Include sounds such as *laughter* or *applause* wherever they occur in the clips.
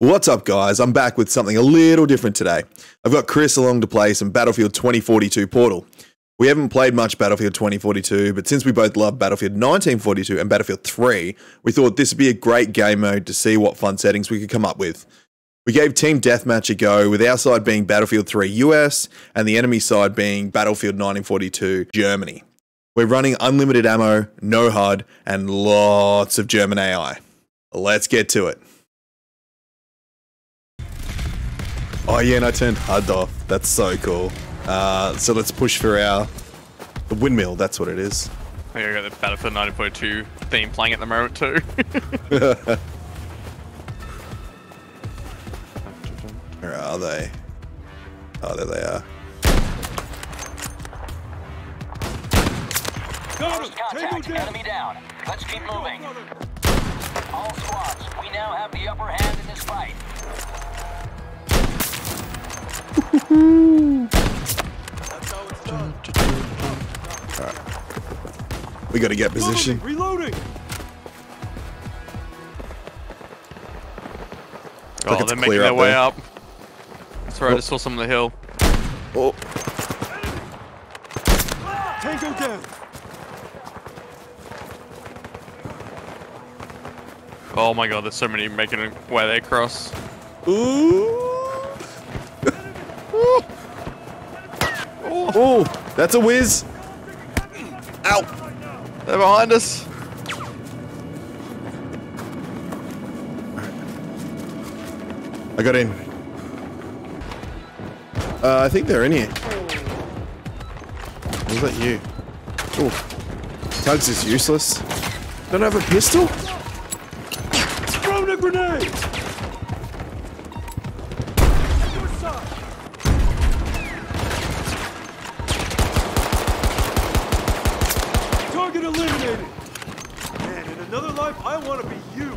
What's up, guys? I'm back with something a little different today. I've got Chris along to play some Battlefield 2042 Portal. We haven't played much Battlefield 2042, but since we both love Battlefield 1942 and Battlefield 3, we thought this would be a great game mode to see what fun settings we could come up with. We gave Team Deathmatch a go, with our side being Battlefield 3 US and the enemy side being Battlefield 1942 Germany. We're running unlimited ammo, no HUD, and lots of German AI. Let's get to it. Oh yeah, and I turned HUD off. That's so cool. Uh, so let's push for our the windmill. That's what it is. I think I got the Battlefield 1942 theme playing at the moment too. *laughs* Where are they? Oh, there they are. Contact, enemy down. Let's keep moving. All squads, we now have the upper hand in this fight. We got to get position. Reloading. oh, it's they're making their way there. up. Sorry, I just saw some on the hill. Oh, Tango down. Oh my god, there's so many making their way across. ooh. Oh, that's a whiz. Ow. They're behind us. I got in. Uh, I think they're in here. Was that you? Oh, Tugs is useless. Don't have a pistol? Throw a grenade. I want to be you.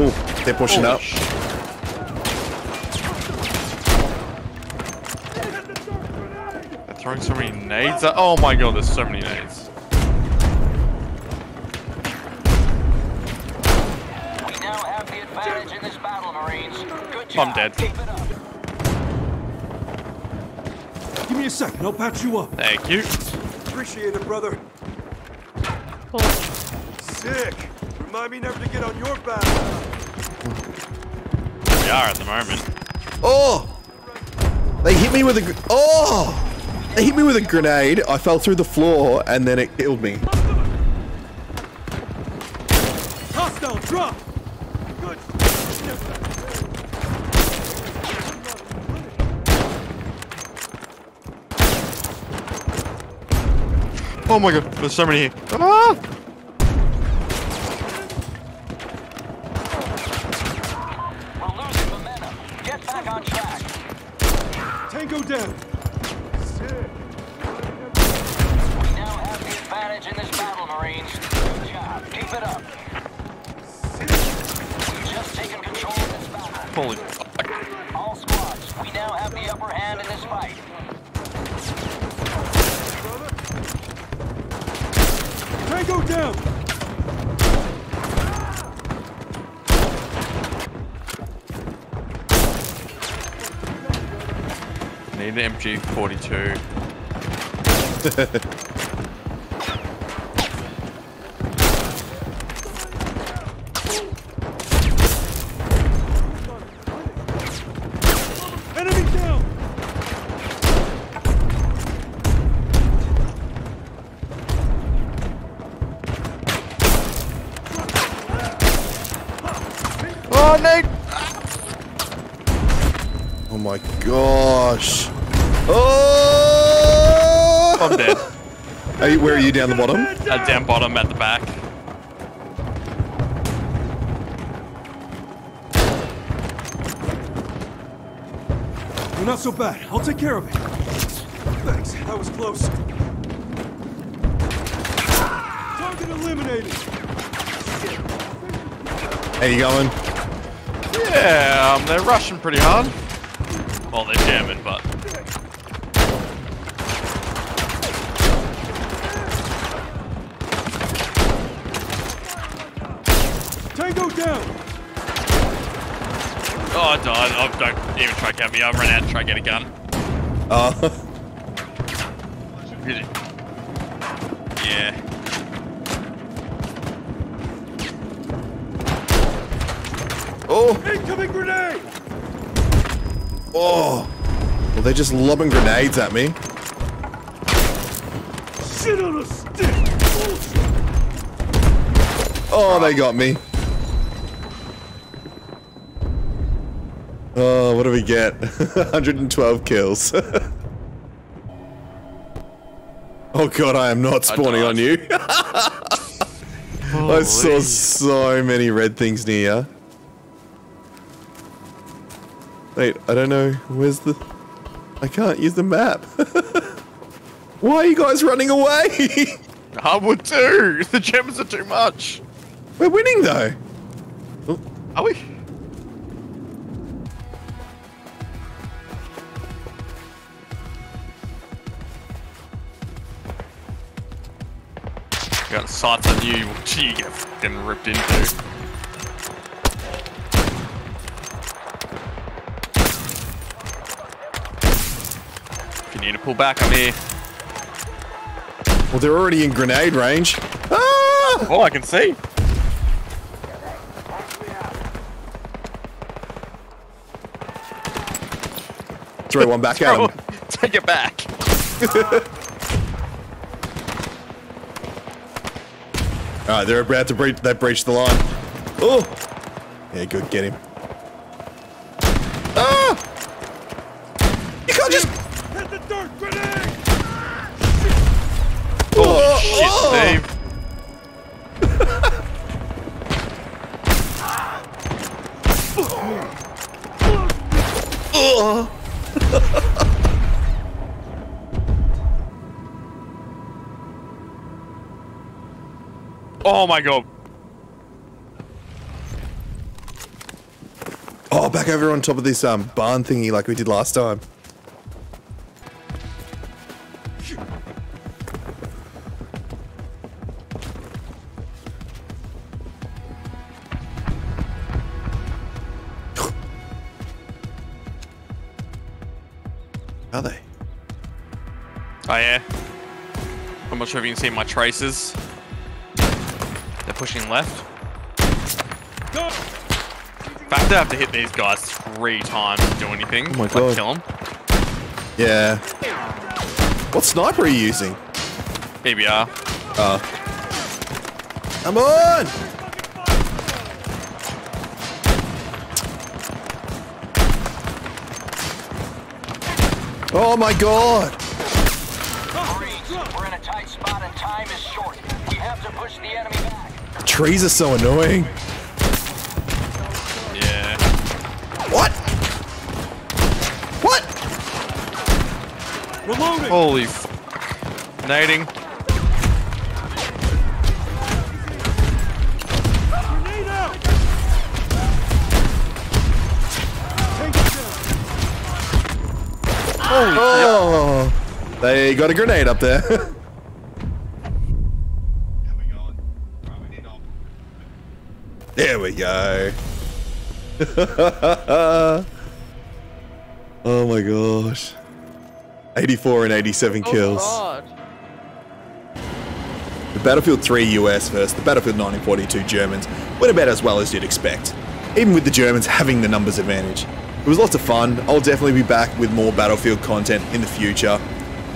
Oh, they're pushing Holy up. sh- They're throwing so many nades. At oh my god, there's so many nades. We now have the advantage in this battle, Marines. Good job. I'm dead. Keep it up. Give me a second, I'll patch you up. Thank you. Appreciate it, brother. Sick. Remind me never to get on your back. We are at the moment. Oh! They hit me with a. Oh! They hit me with a grenade. I fell through the floor and then it killed me. Hostile drop. Good. Oh my god, there's so many here. Ah! We're losing momentum. Get back on track. Tango down. Sick. We now have the advantage in this battle, Marines. Good job. Keep it up. We've just taken control of this battle. Holy fuck. All squads, we now have the upper hand in this fight. Tango down. Need an MG42. Enemy down. My gosh. Oh! I'm dead. Are you, where are you down the bottom? At down bottom at the back. You're not so bad. I'll take care of it. Thanks. That was close. Target eliminated. How you going? Yeah, um, they're rushing pretty hard. Well, they're German, but Tango down! Oh, I died. Oh, don't even try to get me. I ran out to try to get a gun. Oh. Uh, Really? Yeah. oh, Incoming grenade! Oh. Well, they're just lobbing grenades at me. Shit on a stick! Oh, they got me. Oh, what do we get? *laughs* 112 kills. *laughs* oh god, I am not spawning on you. *laughs* I saw so many red things near Wait, I don't know. Where's the... I can't use the map. *laughs* Why are you guys running away? *laughs* I would too. *laughs* The gems are too much. We're winning though. Are we? Got sights on you. Gee, you get fucking ripped into. Need to pull back, I'm here. Well, they're already in grenade range. Ah! Oh, I can see. Throw one back at Oh, him. *laughs* take it back. *laughs* Alright, they're about to breach they breached the line. Oh! Yeah, good, get him. *laughs* Oh my god. Oh, back over on top of this um barn thingy like we did last time. Are they? Oh yeah. I'm not sure if you can see my traces. They're pushing left. Go! In fact, I have to hit these guys three times to do anything. Oh my like God. kill them. Yeah. What sniper are you using? PBR. Uh come on! Oh my god! Marines, we're in a tight spot and time is short. We have to push the enemy back. Trees are so annoying. Yeah. What? What? Reloading! Holy f. Nading. They got a grenade up there. *laughs* there we go. *laughs* oh my gosh. 84 and 87 kills. The Battlefield 3 US versus the Battlefield 1942 Germans went about as well as you'd expect, even with the Germans having the numbers advantage. It was lots of fun. I'll definitely be back with more Battlefield content in the future.